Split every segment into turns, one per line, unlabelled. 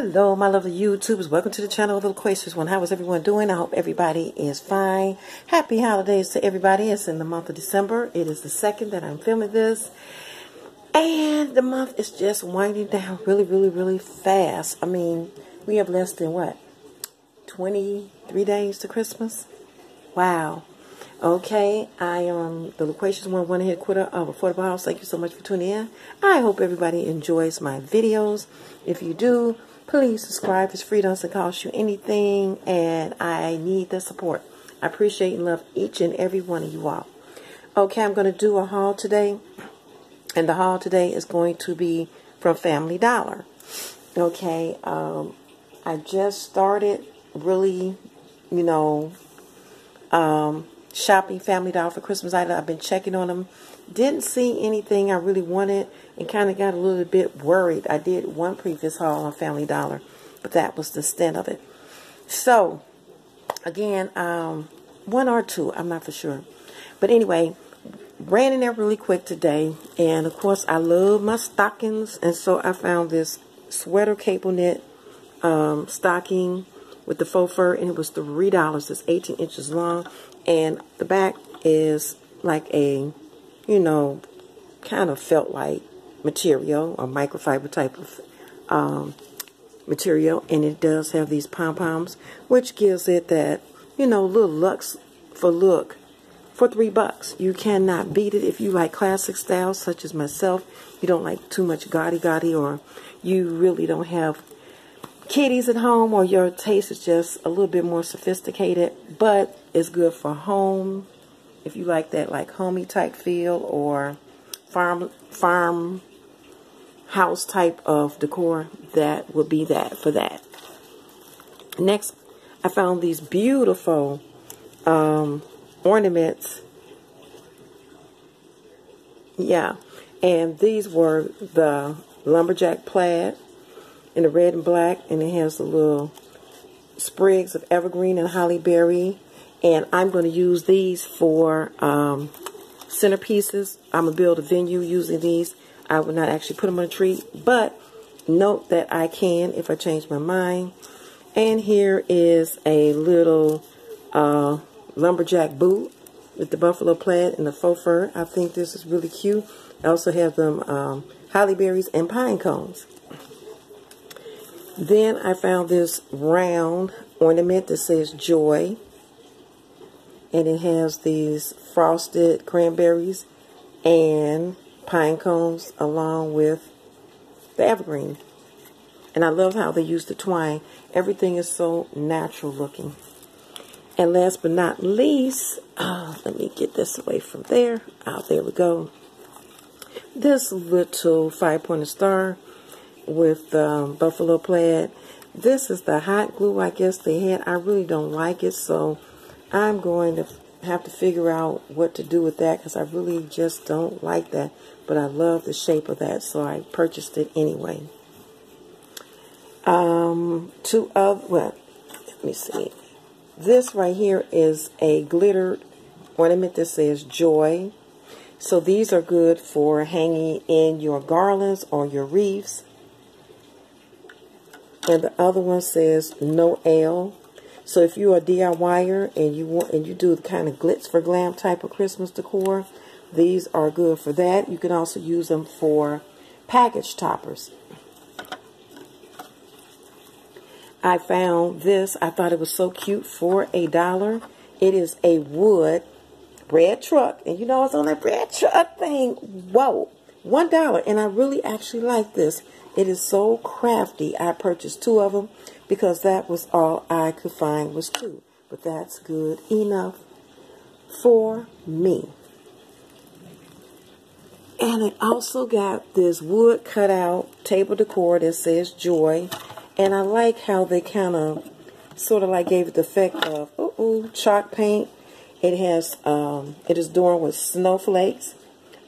Hello, my lovely YouTubers. Welcome to the channel of the Loquacious One. How is everyone doing? I hope everybody is fine. Happy holidays to everybody. It's in the month of December. It is the second that I'm filming this. And the month is just winding down really, really, really fast. I mean, we have less than what? 23 days to Christmas? Wow. Okay, I am the Loquacious One, one head quitter of Affordable House. Thank you so much for tuning in. I hope everybody enjoys my videos. If you do, Please subscribe. It's free. Doesn't cost you anything. And I need the support. I appreciate and love each and every one of you all. Okay, I'm going to do a haul today. And the haul today is going to be from Family Dollar. Okay, um, I just started really, you know, um, shopping Family Dollar for Christmas items. I've been checking on them. Didn't see anything I really wanted and kind of got a little bit worried. I did one previous haul on Family Dollar, but that was the extent of it. So, again, um, one or two, I'm not for sure. But anyway, ran in there really quick today. And, of course, I love my stockings. And so I found this sweater cable knit um, stocking with the faux fur. And it was $3. It's 18 inches long. And the back is like a, you know, kind of felt like material or microfiber type of um, material and it does have these pom-poms which gives it that you know little looks for look for three bucks. You cannot beat it. If you like classic styles such as myself you don't like too much gaudy gaudy or you really don't have kitties at home or your taste is just a little bit more sophisticated but it's good for home if you like that like homey type feel or farm farm house type of decor, that would be that for that. Next, I found these beautiful um, ornaments. Yeah, and these were the lumberjack plaid in the red and black, and it has the little sprigs of evergreen and holly berry. And I'm going to use these for um, centerpieces. I'm going to build a venue using these. I would not actually put them on a tree, but note that I can if I change my mind. And here is a little uh, lumberjack boot with the buffalo plaid and the faux fur. I think this is really cute. I also have them um, holly berries and pine cones. Then I found this round ornament that says joy. And it has these frosted cranberries and pine cones along with the evergreen. And I love how they use the twine. Everything is so natural looking. And last but not least, uh, let me get this away from there. Oh, there we go. This little five-pointed star with buffalo plaid. This is the hot glue I guess they had. I really don't like it, so I'm going to have to figure out what to do with that because I really just don't like that. But I love the shape of that, so I purchased it anyway. Um, two other, well, let me see. This right here is a glittered ornament that says joy. So these are good for hanging in your garlands or your wreaths. And the other one says Noel. So if you're a DIYer and you want and you do the kind of glitz for glam type of Christmas decor, these are good for that. You can also use them for package toppers. I found this. I thought it was so cute for a dollar. It is a wood bread truck. And you know it's on that bread truck thing. Whoa. One dollar. And I really actually like this. It is so crafty. I purchased two of them because that was all I could find was two. But that's good enough for me. And I also got this wood cutout table decor that says joy. And I like how they kind of sort of like gave it the effect of, uh oh, chalk paint. It has, um, it is adorned with snowflakes,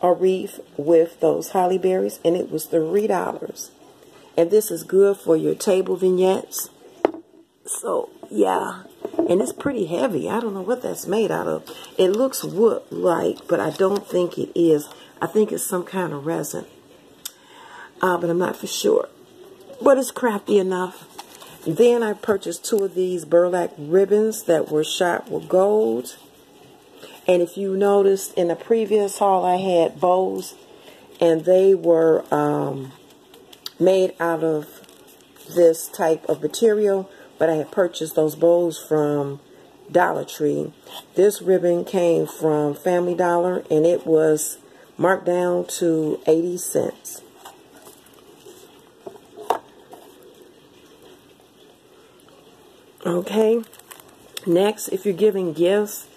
a wreath with those holly berries, and it was $3. And this is good for your table vignettes. So, yeah. And it's pretty heavy. I don't know what that's made out of. It looks wood-like, but I don't think it is. I think it's some kind of resin. Uh, but I'm not for sure. but it's crafty enough. Then I purchased two of these burlap ribbons that were shot with gold. And if you noticed in the previous haul, I had bows, and they were um, made out of this type of material, but I had purchased those bows from Dollar Tree. This ribbon came from Family Dollar, and it was marked down to 80 cents. Okay. Next, if you're giving gifts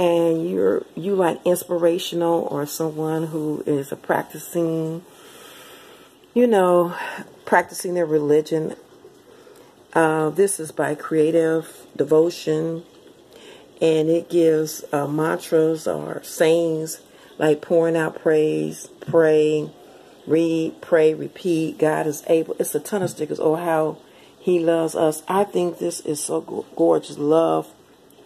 and you're you like inspirational or someone who is a practicing, you know, practicing their religion. Uh, this is by Creative Devotion, and it gives uh, mantras or sayings like pouring out praise, pray, read, pray, repeat. God is able. It's a ton of stickers. Oh, how he loves us. I think this is so gorgeous. Love,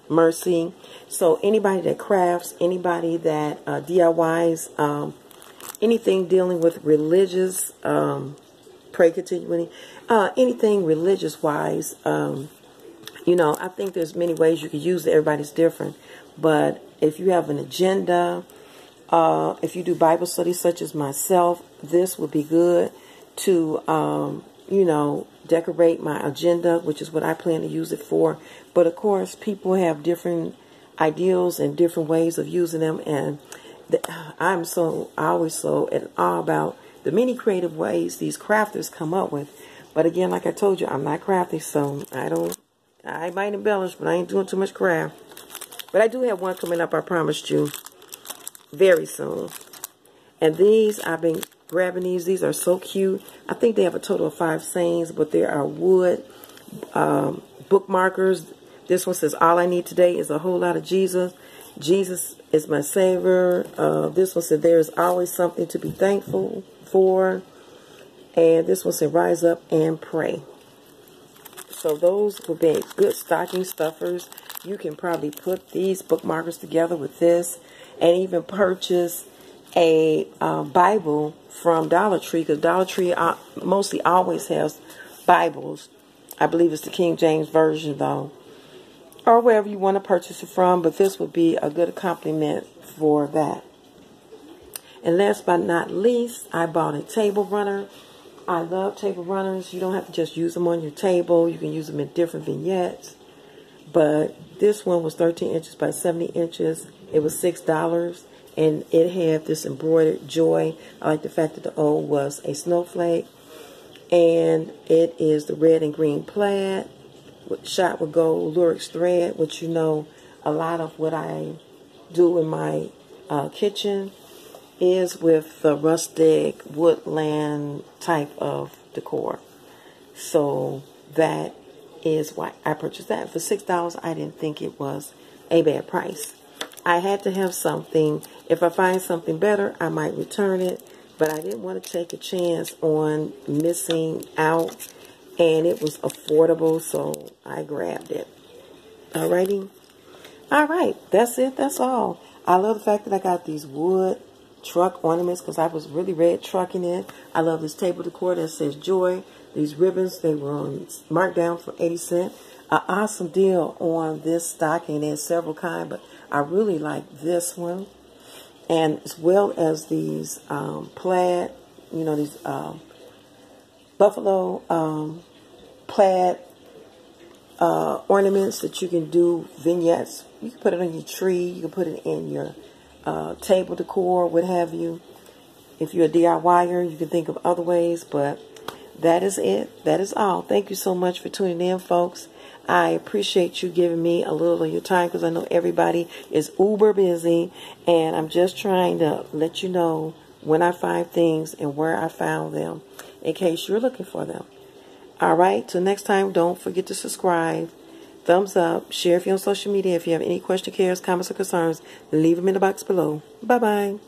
mercy. So anybody that crafts, anybody that uh, DIYs, um, anything dealing with religious, um, pray continually, uh, anything religious wise, um, you know, I think there's many ways you could use it. Everybody's different. But if you have an agenda, uh, if you do Bible studies such as myself, this would be good to, um, you know, decorate my agenda, which is what I plan to use it for. But of course, people have different ideals and different ways of using them. And the, I'm so, I always so in awe about the many creative ways these crafters come up with. But again, like I told you, I'm not crafty, so I don't, I might embellish, but I ain't doing too much craft. But I do have one coming up, I promised you, very soon. And these, I've been grabbing these. These are so cute. I think they have a total of five sayings, but there are wood um, bookmarkers. This one says, all I need today is a whole lot of Jesus. Jesus is my Savior. Uh, this one said, there is always something to be thankful for. And this one said, rise up and pray. So those would be good stocking stuffers. You can probably put these bookmarkers together with this and even purchase a uh, Bible from Dollar Tree because Dollar Tree uh, mostly always has Bibles. I believe it's the King James Version though. Or wherever you want to purchase it from, but this would be a good accompaniment for that. And last but not least, I bought a table runner. I love table runners. You don't have to just use them on your table. You can use them in different vignettes. But this one was 13 inches by 70 inches. It was $6 and it had this embroidered joy. I like the fact that the O was a snowflake. And it is the red and green plaid shot with gold lurex thread, which you know a lot of what I do in my uh, kitchen is with the rustic woodland type of decor. So that is why I purchased that. For $6, I didn't think it was a bad price. I had to have something. If I find something better, I might return it. But I didn't want to take a chance on missing out. And it was affordable, so I grabbed it. Alrighty? Alright, that's it. That's all. I love the fact that I got these wood truck ornaments because I was really red trucking it. I love this table decor that says joy. These ribbons, they were on, marked down for 80 cents. An awesome deal on this stocking. There's several kind, but I really like this one. And as well as these um, plaid, you know, these um, buffalo um, plaid uh, ornaments that you can do vignettes. You can put it on your tree. You can put it in your uh, table decor, what have you. If you're a DIYer, you can think of other ways, but that is it. That is all. Thank you so much for tuning in, folks. I appreciate you giving me a little of your time because I know everybody is uber busy and I'm just trying to let you know when I find things and where I found them in case you're looking for them. All right, till next time, don't forget to subscribe. Thumbs up, share if you're on social media. If you have any questions, cares, comments, or concerns, leave them in the box below. Bye-bye.